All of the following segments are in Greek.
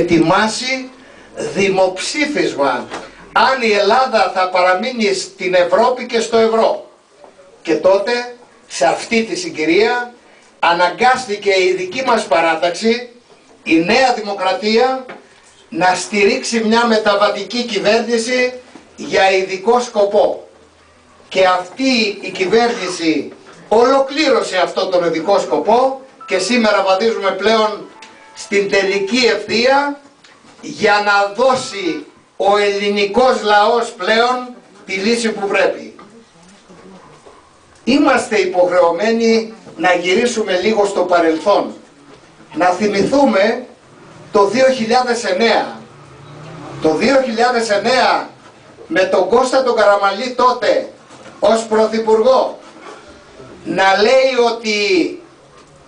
ετοιμάσει δημοψήφισμα αν η Ελλάδα θα παραμείνει στην Ευρώπη και στο ευρώ. Και τότε σε αυτή τη συγκυρία αναγκάστηκε η δική μας παράταξη, η Νέα Δημοκρατία, να στηρίξει μια μεταβατική κυβέρνηση για ειδικό σκοπό. Και αυτή η κυβέρνηση ολοκλήρωσε αυτό τον ειδικό σκοπό και σήμερα βαδίζουμε πλέον στην τελική ευθεία για να δώσει ο ελληνικός λαός πλέον τη λύση που πρέπει. Είμαστε υποχρεωμένοι να γυρίσουμε λίγο στο παρελθόν. Να θυμηθούμε το 2009. Το 2009 με τον Κώστα τον Καραμαλή τότε ως Πρωθυπουργό να λέει ότι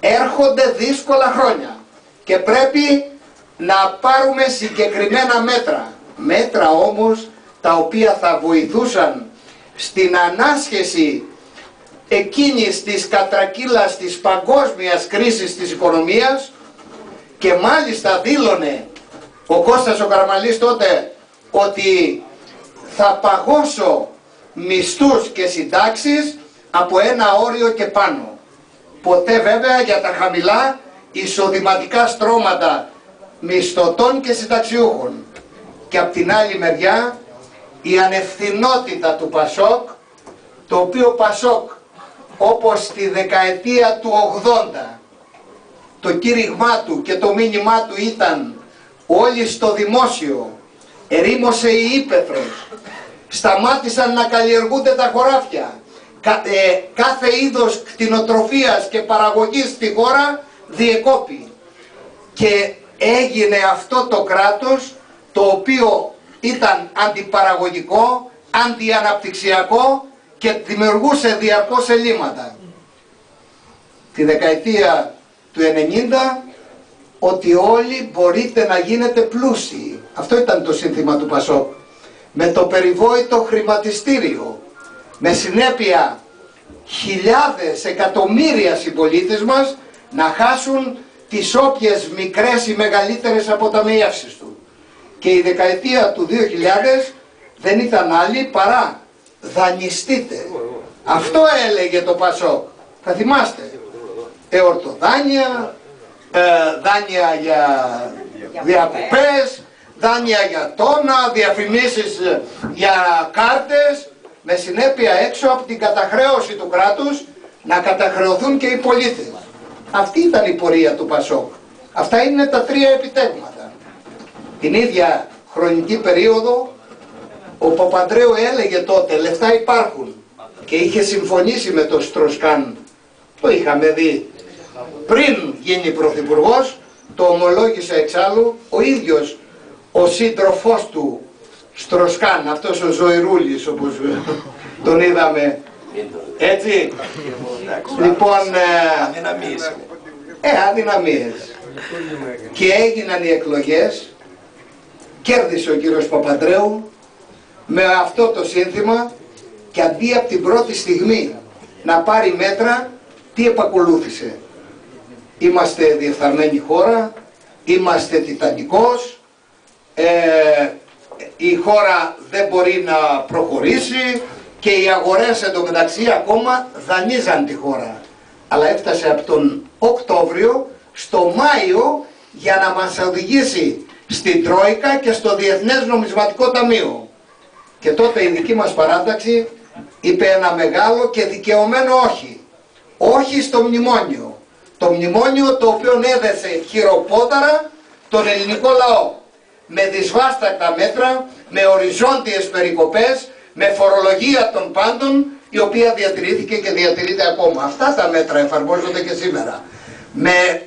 έρχονται δύσκολα χρόνια και πρέπει να πάρουμε συγκεκριμένα μέτρα. Μέτρα όμως τα οποία θα βοηθούσαν στην ανάσχεση εκείνης της κατρακύλας της παγκόσμιας κρίσης της οικονομίας και μάλιστα δήλωνε ο Κώστας ο Καραμαλής τότε ότι θα παγώσω μισθούς και συντάξεις από ένα όριο και πάνω. Ποτέ βέβαια για τα χαμηλά εισοδηματικά στρώματα μισθωτών και συνταξιούχων. Και από την άλλη μεριά η ανευθυνότητα του Πασόκ, το οποίο Πασόκ όπως στη δεκαετία του 80 το κήρυγμά του και το μήνυμά του ήταν όλοι στο δημόσιο, ερήμωσε η ύπεθρος, σταμάτησαν να καλλιεργούνται τα χωράφια, ε, κάθε είδος κτηνοτροφίας και παραγωγής στη χώρα διεκόπη και έγινε αυτό το κράτος το οποίο ήταν αντιπαραγωγικό, αντιαναπτυξιακό και δημιουργούσε διαρκώς ελλείμματα. Τη δεκαετία του 90 ότι όλοι μπορείτε να γίνετε πλούσιοι. Αυτό ήταν το σύνθημα του Πασόκ. Με το περιβόητο χρηματιστήριο. Με συνέπεια χιλιάδες, εκατομμύρια συμπολίτες μας να χάσουν τις όποιες μικρές ή μεγαλύτερες αποταμιεύσεις τους. Και η δεκαετία του 2000 δεν ήταν άλλη παρά δανειστείτε. Αυτό έλεγε το Πασόκ. Θα θυμάστε. Εορτοδάνεια, ε, δάνεια για διακοπές, δάνεια για τόνα, διαφημίσεις για κάρτες, με συνέπεια έξω από την καταχρέωση του κράτους να καταχρεωθούν και οι πολίτες. Αυτή ήταν η πορεία του Πασόκ. Αυτά είναι τα τρία επιτεύγματα. Την ίδια χρονική περίοδο ο Παπαντρέου έλεγε τότε λεφτά υπάρχουν και είχε συμφωνήσει με τον Στροσκάν. Το είχαμε δει πριν γίνει πρωθυπουργός, το ομολόγησε εξάλλου ο ίδιος ο σύντροφός του Στροσκάν, αυτός ο Ζωηρούλης όπως τον είδαμε έτσι. λοιπόν, ε, ε, αδυναμίες. Και έγιναν οι εκλογές, κέρδισε ο κύριος Παπαντρέου με αυτό το σύνθημα και αντί από την πρώτη στιγμή να πάρει μέτρα, τι επακολούθησε. Είμαστε διεφθαρμένη χώρα, είμαστε τιτανικός, ε, η χώρα δεν μπορεί να προχωρήσει και οι αγορές εντωμεταξύ ακόμα δανείζαν τη χώρα. Αλλά έφτασε από τον Οκτώβριο στο Μάιο για να μας οδηγήσει στην Τρόικα και στο Διεθνές Νομισματικό Ταμείο. Και τότε η δική μας παράταξη είπε ένα μεγάλο και δικαιωμένο όχι. Όχι στο μνημόνιο. Το μνημόνιο το οποίο έδεσε χειροπόταρα τον ελληνικό λαό. Με δυσβάστατα μέτρα, με οριζόντιες περικοπές, με φορολογία των πάντων, η οποία διατηρήθηκε και διατηρείται ακόμα. Αυτά τα μέτρα εφαρμόζονται και σήμερα. Με